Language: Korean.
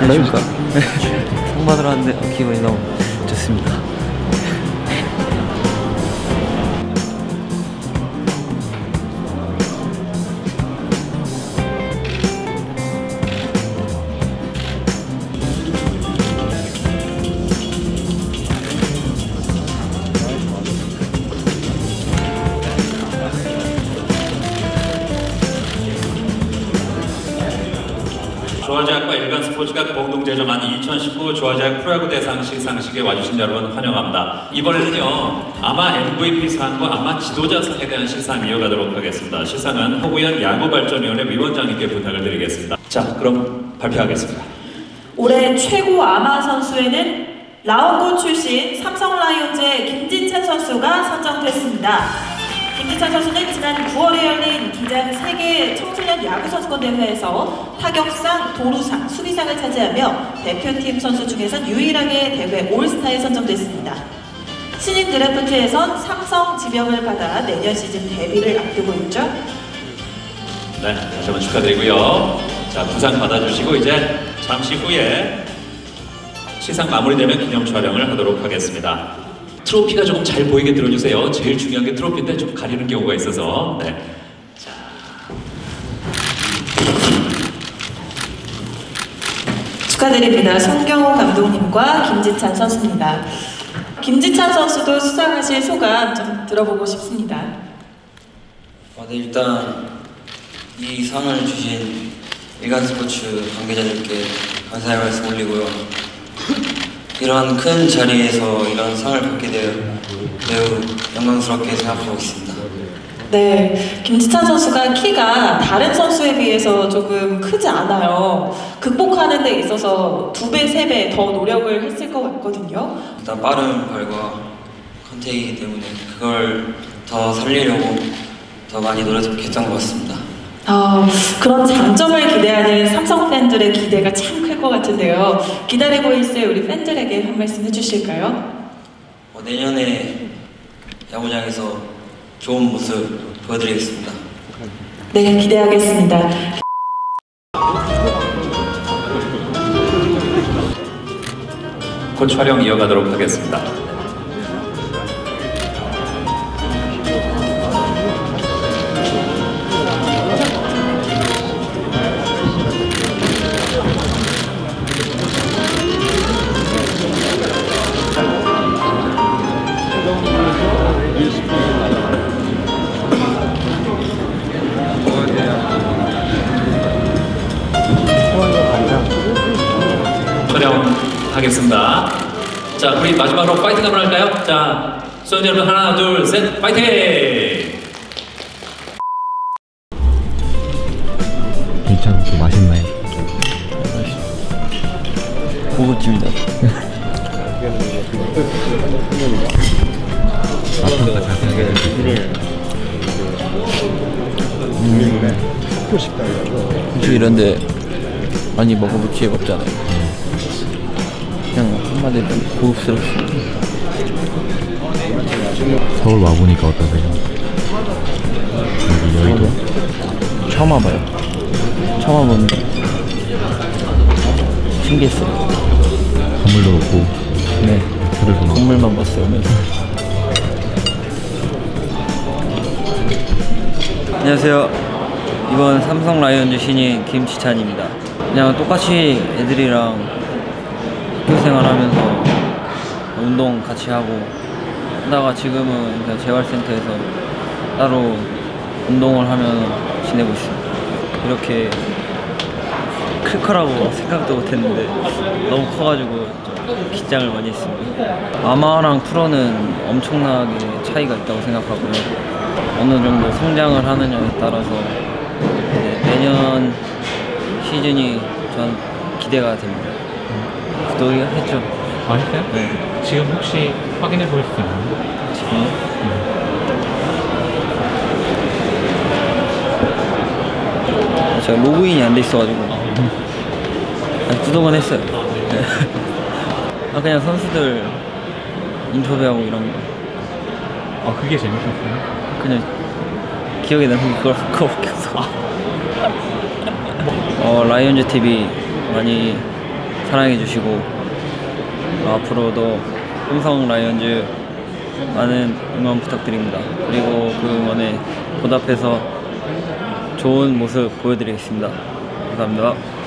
안녕하십니까. 상 받으러 왔는데 기분이 너무 좋습니다. 조화제약과 일간 스포츠가 공동 제정한 2019 조화제약 프로야구 대상 시상식에 와주신 여러분 환영합니다. 이번에는요 아마 MVP 상과 아마 지도자상에 대한 시상 이어가도록 하겠습니다. 시상은 허구현 야구발전위원회 위원장님께 부탁을 드리겠습니다. 자 그럼 발표하겠습니다. 올해 최고 아마 선수에는 라운고 출신 삼성 라이온즈의 김진찬 선수가 선정됐습니다. 김지찬 선수는 지난 9월 한 야구선수권대회에서 타격상, 도루상, 수비상을 차지하며 대표팀 선수 중에선 유일하게 대회 올스타에 선정됐습니다. 신인 드래프트에선 삼성 지명을 받아 내년 시즌 데뷔를 앞두고 있죠. 네, 다시 한번 축하드리고요. 자, 부상 받아주시고 이제 잠시 후에 시상 마무리되면 기념 촬영을 하도록 하겠습니다. 트로피가 조금 잘 보이게 들어주세요. 제일 중요한 게 트로피인데 좀 가리는 경우가 있어서. 네. 축하드립니다. 손경호 감독님과 김지찬 선수입니다. 김지찬 선수도 수상하실 소감 좀 들어보고 싶습니다. 아, 네, 일단 이 상을 주신 일간 스포츠 관계자들께 감사의 말씀 올리고요. 이런 큰 자리에서 이런 상을 받게 되어 매우 영광스럽게 생각하고 있습니다. 네, 김지찬 선수가 키가 다른 선수에 비해서 조금 크지 않아요. 극복하는 데 있어서 두 배, 세 배 더 노력을 했을 것 같거든요. 일단 빠른 발과 컨택이기 때문에 그걸 더 살리려고 더 많이 노력했던 것 같습니다. 아, 그런 장점을 기대하는 삼성 팬들의 기대가 참 클 것 같은데요. 기다리고 있을 우리 팬들에게 한 말씀 해주실까요? 어, 내년에 야구장에서 좋은 모습 보여드리겠습니다. 네, 기대하겠습니다. 곧 촬영 이어가도록 하겠습니다. 하겠습니다. 자, 우리 마지막으로 파이팅 한번 할까요? 자, 수영자 여러분 하나, 둘, 셋, 파이팅! 괜찮고 맛있나요? 고급집니다. 맛평가 자세하게 해주세요. 솔직히 이런데 많이 먹어볼 기회가 없잖아요. 한마디로 고급스럽습니다. 서울 와보니까 어떠세요? 여기 여의도? 처음 와봐요. 처음 와보는데 신기했어요. 건물도 높고 네. 차들도 건물만 봤어요. 오면서. 안녕하세요. 이번 삼성 라이온즈 신인 김치찬입니다. 그냥 똑같이 애들이랑 학교 생활하면서 운동 같이 하고 하다가 지금은 그냥 재활센터에서 따로 운동을 하면 지내고 있습니다. 이렇게 클 거라고 생각도 못했는데 너무 커가지고 좀 긴장을 많이 했습니다. 아마랑 프로는 엄청나게 차이가 있다고 생각하고요. 어느 정도 성장을 하느냐에 따라서 내년 시즌이 전 기대가 됩니다. 구독했죠? 아 했어요? 네. 지금 혹시 확인해 볼수 있나요? 지금 제가 로그인이 안 돼 있어가지고 아니, 구독은 했어요. 네. 아 그냥 선수들 인터뷰하고 이런 거 아 그게 재밌었어요? 그냥 기억에 남는 게 그걸 그거밖에 없어. 어 라이온즈 TV 많이 사랑해 주시고 앞으로도 흥성 라이온즈 많은 응원 부탁드립니다. 그리고 그 응원에 보답해서 좋은 모습 보여드리겠습니다. 감사합니다.